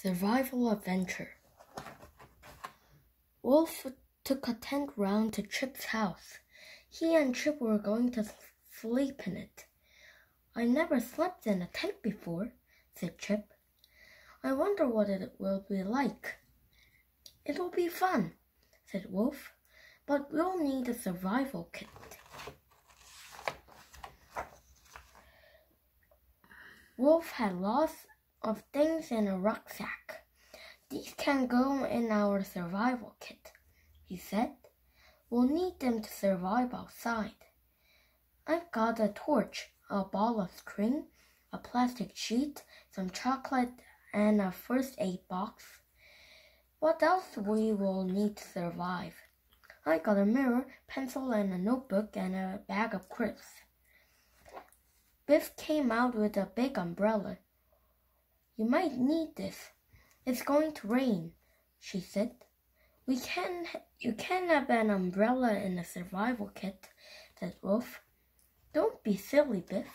Survival Adventure Wilf took a tent round to Chip's house. He and Chip were going to sleep in it. I never slept in a tent before, said Chip. I wonder what it will be like. It'll be fun, said Wilf, but we'll need a survival kit. Wilf had lost of things in a rucksack. These can go in our survival kit, he said. We'll need them to survive outside. I've got a torch, a ball of string, a plastic sheet, some chocolate, and a first aid box. What else we will need to survive? I got a mirror, pencil, and a notebook, and a bag of crisps. Biff came out with a big umbrella. You might need this. It's going to rain, she said. We can you can have an umbrella in a survival kit, said Wilf. Don't be silly, Biff.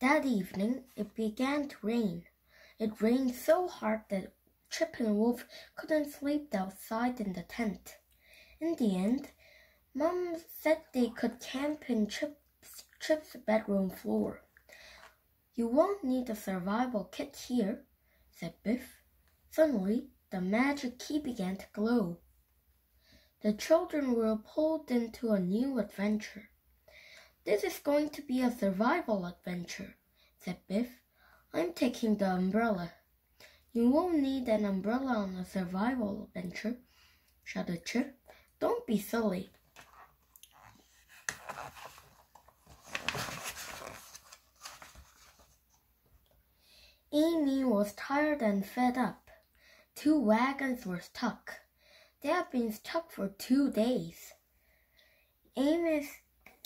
That evening it began to rain. It rained so hard that Chip and Wilf couldn't sleep outside in the tent. In the end, Mom said they could camp in Chip Chip's bedroom floor. You won't need a survival kit here, said Biff. Suddenly, the magic key began to glow. The children were pulled into a new adventure. This is going to be a survival adventure, said Biff. I'm taking the umbrella. You won't need an umbrella on a survival adventure, shouted Chip. Don't be silly. Amy was tired and fed up. Two wagons were stuck. They had been stuck for two days. Amy's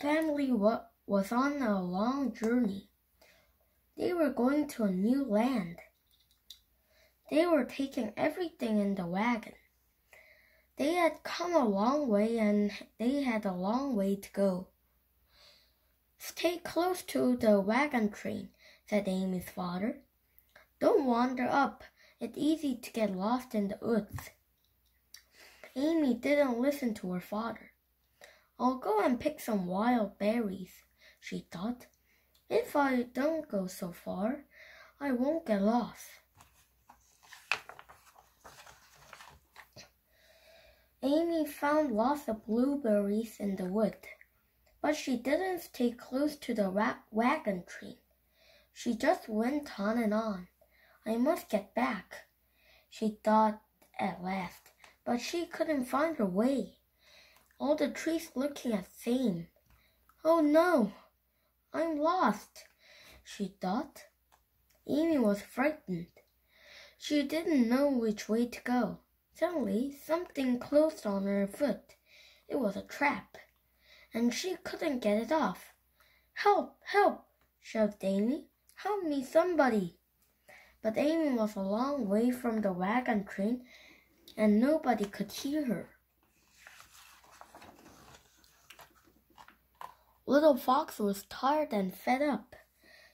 family was on a long journey. They were going to a new land. They were taking everything in the wagon. They had come a long way and they had a long way to go. Stay close to the wagon train, said Amy's father. Don't wander up. It's easy to get lost in the woods. Amy didn't listen to her father. I'll go and pick some wild berries, she thought. If I don't go so far, I won't get lost. Amy found lots of blueberries in the wood, but she didn't stay close to the wagon train. She just went on and on. I must get back, she thought at last, but she couldn't find her way. All the trees looking the same. Oh no, I'm lost, she thought. Amy was frightened. She didn't know which way to go. Suddenly, something closed on her foot. It was a trap, and she couldn't get it off. Help! Help! shouted Amy. Help me, somebody! But Amy was a long way from the wagon train and nobody could hear her. Little Fox was tired and fed up.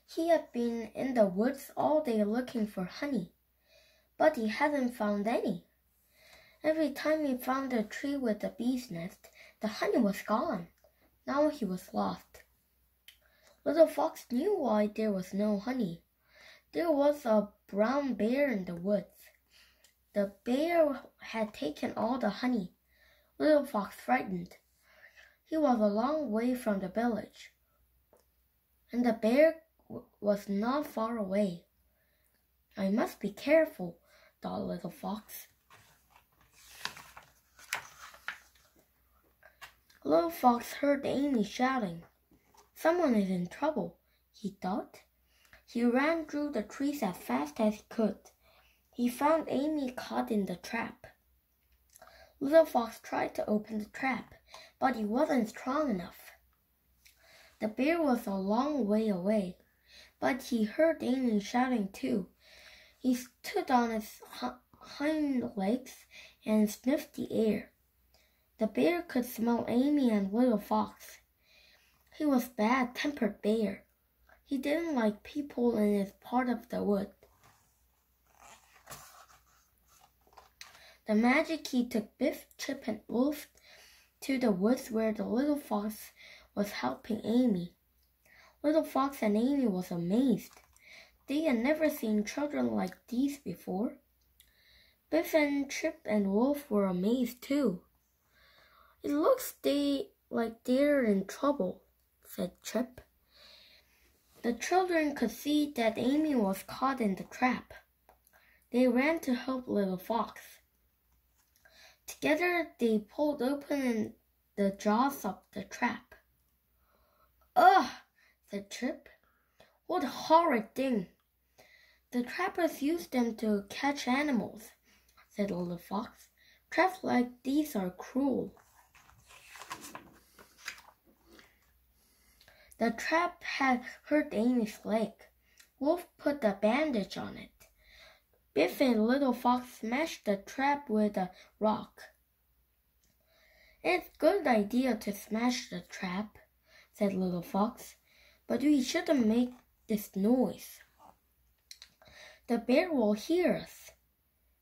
He had been in the woods all day looking for honey, but he hadn't found any. Every time he found a tree with a bee's nest, the honey was gone. Now he was lost. Little Fox knew why there was no honey. There was a brown bear in the woods. The bear had taken all the honey. Little Fox frightened. He was a long way from the village, and the bear was not far away. I must be careful, thought Little Fox. Little Fox heard Amy shouting. Someone is in trouble, he thought. He ran through the trees as fast as he could. He found Amy caught in the trap. Little Fox tried to open the trap, but he wasn't strong enough. The bear was a long way away, but he heard Amy shouting too. He stood on his hind legs and sniffed the air. The bear could smell Amy and Little Fox. He was bad-tempered bear. He didn't like people in his part of the wood. The magic key took Biff, Chip, and Wilf to the woods where the little fox was helping Amy. Little Fox and Amy was amazed. They had never seen children like these before. Biff and Chip and Wilf were amazed too. It looks they like they're in trouble, said Chip. The children could see that Amy was caught in the trap. They ran to help Little Fox. Together they pulled open the jaws of the trap. Ugh, said Chip. What a horrid thing! The trappers use them to catch animals, said Little Fox. Traps like these are cruel. The trap had hurt Amy's leg. Wilf put a bandage on it. Biff and Little Fox smashed the trap with a rock. It's a good idea to smash the trap, said Little Fox, but we shouldn't make this noise. The bear will hear us.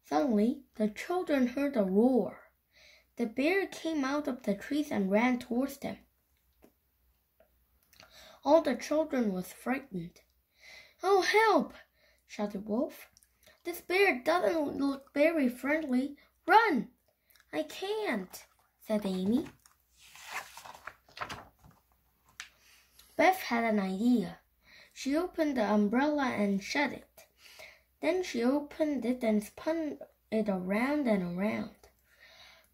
Suddenly, the children heard a roar. The bear came out of the trees and ran towards them. All the children were frightened. Oh, help! shouted Wilf. This bear doesn't look very friendly. Run! I can't, said Amy. Biff had an idea. She opened the umbrella and shut it. Then she opened it and spun it around and around.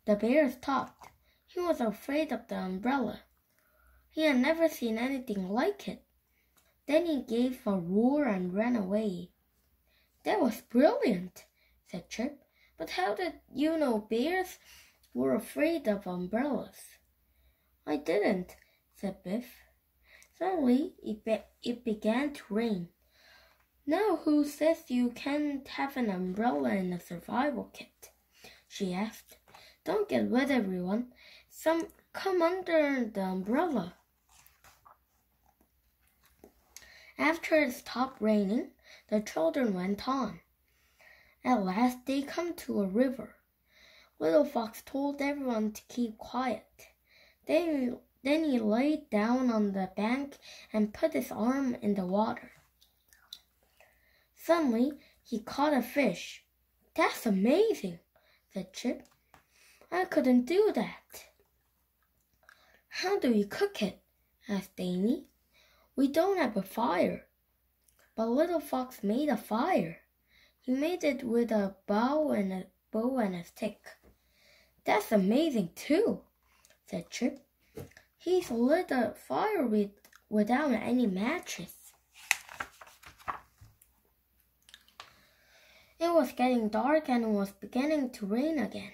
The bear stopped. He was afraid of the umbrella. He had never seen anything like it. Then he gave a roar and ran away. That was brilliant, said Chip. But how did you know bears were afraid of umbrellas? I didn't, said Biff. Suddenly it, be- it began to rain. Now who says you can't have an umbrella in a survival kit? she asked. Don't get wet, everyone. Some come under the umbrella. After it stopped raining, the children went on. At last they come to a river. Little Fox told everyone to keep quiet. Then, then he lay down on the bank and put his arm in the water. Suddenly, he caught a fish. That's amazing, said Chip. I couldn't do that. How do you cook it? asked Amy. We don't have a fire. But Little Fox made a fire. He made it with a bow and a bow and a stick. That's amazing too, said Chip. He's lit a fire with, without any matches. It was getting dark and it was beginning to rain again.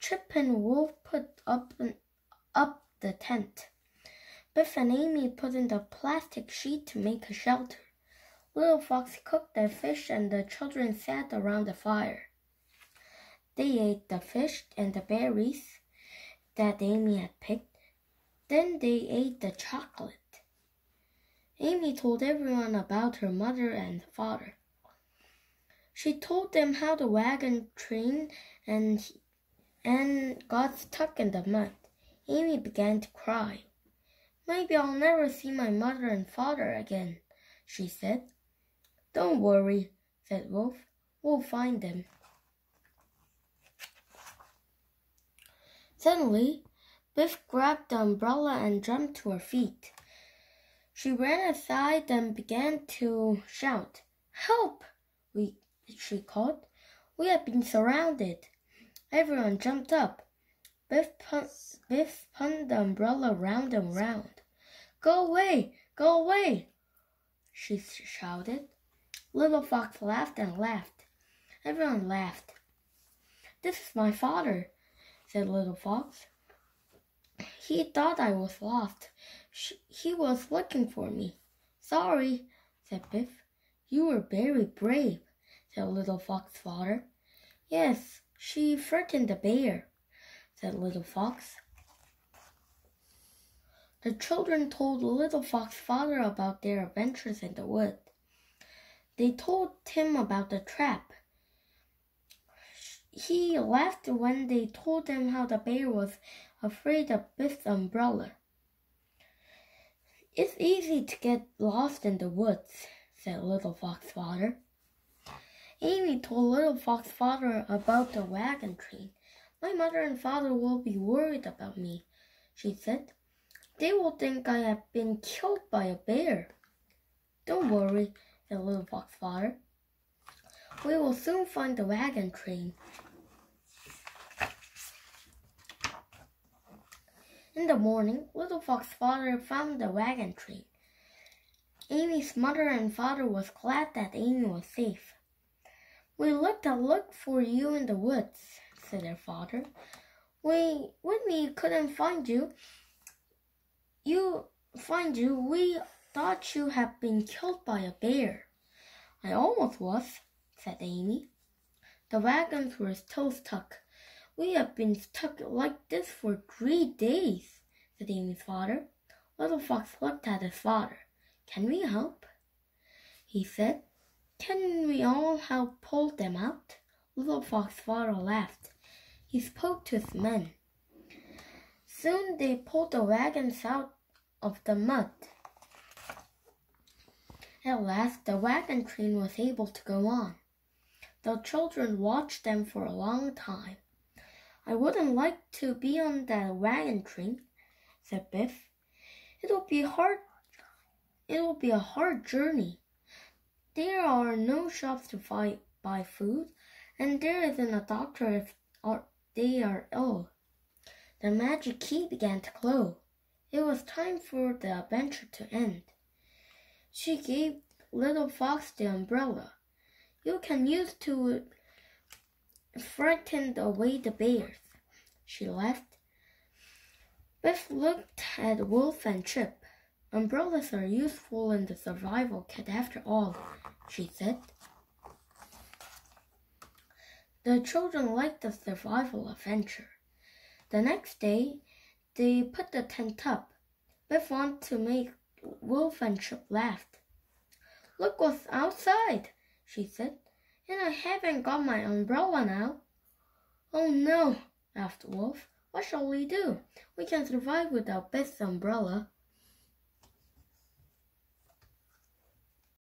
Chip and Wilf put up, an, up the tent. Biff and Amy put in the plastic sheet to make a shelter. Little Fox cooked the fish and the children sat around the fire. They ate the fish and the berries that Amy had picked. Then they ate the chocolate. Amy told everyone about her mother and father. She told them how the wagon train and and got stuck in the mud. Amy began to cry. Maybe I'll never see my mother and father again, she said. Don't worry, said Wilf. We'll find them. Suddenly, Biff grabbed the umbrella and jumped to her feet. She ran aside and began to shout, Help! We, she called. We have been surrounded. Everyone jumped up. Biff, pun- Biff spun the umbrella round and round. Go away! Go away! she shouted. Little Fox laughed and laughed. Everyone laughed. This is my father, said Little Fox. He thought I was lost. He was looking for me. Sorry, said Biff. You were very brave, said Little Fox's father. Yes, she frightened the bear, said Little Fox. The children told Little Fox father about their adventures in the wood. They told him about the trap. He laughed when they told him how the bear was afraid of Biff's umbrella. It's easy to get lost in the woods, said Little Fox father. Amy told Little Fox father about the wagon train. My mother and father will be worried about me, she said. They will think I have been killed by a bear. Don't worry, said Little Fox father. We will soon find the wagon train. In the morning, Little Fox father found the wagon train. Amy's mother and father was glad that Amy was safe. We looked and looked for you in the woods, said their father. We when we couldn't find you, you find you, we thought you had been killed by a bear. I almost was, said Amy. The wagons were still stuck. We have been stuck like this for three days, said Amy's father. Little Fox looked at his father. Can we help? He said. Can we all help pull them out? Little Fox father laughed. He spoke to his men. Soon they pulled the wagons out of the mud. At last the wagon train was able to go on. The children watched them for a long time. I wouldn't like to be on that wagon train, said Biff. It'll be hard. It'll be a hard journey. There are no shops to buy, buy food, and there isn't a doctor if they are ill. The magic key began to glow. It was time for the adventure to end. She gave Little Fox the umbrella. You can use to frighten away the bears. She laughed. Biff looked at Wilf and Chip. Umbrellas are useful in the survival kit after all, she said. The children liked the survival adventure. The next day, they put the tent up. Biff wanted to make Wilf and Chip laugh. Look what's outside, she said and I haven't got my umbrella now. Oh no, laughed Wilf. What shall we do? We can survive without Biff's umbrella.